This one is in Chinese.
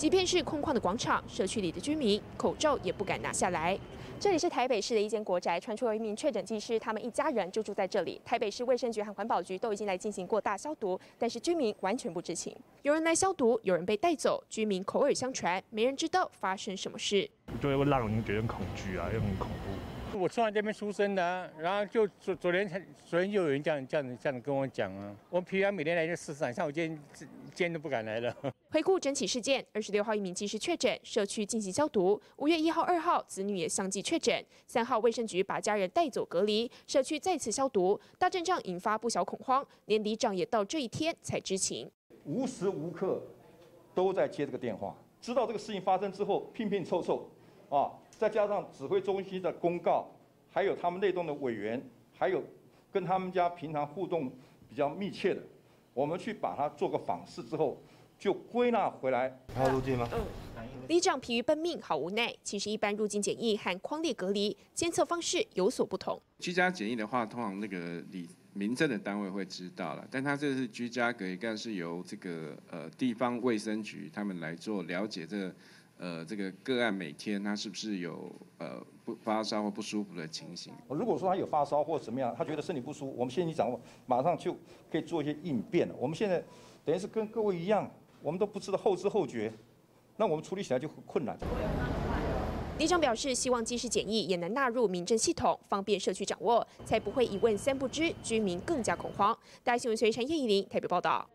即便是空旷的广场，社区里的居民口罩也不敢拿下来。这里是台北市的一间国宅，传出了一名确诊技师，他们一家人就住在这里。台北市卫生局和环保局都已经来进行过大消毒，但是居民完全不知情。有人来消毒，有人被带走，居民口耳相传，没人知道发生什么事。就会让人觉得恐惧啊，又很恐怖。我从来这边出生的，然后就昨昨天才昨天就有人这样这样这样跟我讲啊。我平常每天来这市场，像我今天今天都不敢来了。回顾整起事件，二十六号一名技师确诊，社区进行消毒。五月一号、二号子女也相继确诊。三号卫生局把家人带走隔离，社区再次消毒。大阵仗引发不小恐慌，连里长也到这一天才知情。无时无刻都在接这个电话，知道这个事情发生之后拼拼凑凑啊。再加上指挥中心的公告，还有他们内动的委员，还有跟他们家平常互动比较密切的，我们去把它做个访视之后，就归纳回来。还要入境吗？嗯。里长疲于奔命，好无奈。其实一般入境检疫和框列隔离监测方式有所不同。居家检疫的话，通常那个里民政的单位会知道了，但他这是居家隔离，但是由这个呃地方卫生局他们来做了解这个。呃，这个个案每天他是不是有呃不发烧或不舒服的情形？如果说他有发烧或者怎么样，他觉得身体不舒服，我们现在掌握，马上就可以做一些应变了。我们现在等于是跟各位一样，我们都不知道后知后觉，那我们处理起来就很困难。李长表示，希望即时检疫也能纳入民政系统，方便社区掌握，才不会一问三不知，居民更加恐慌。大新闻随陈叶怡林台北报道。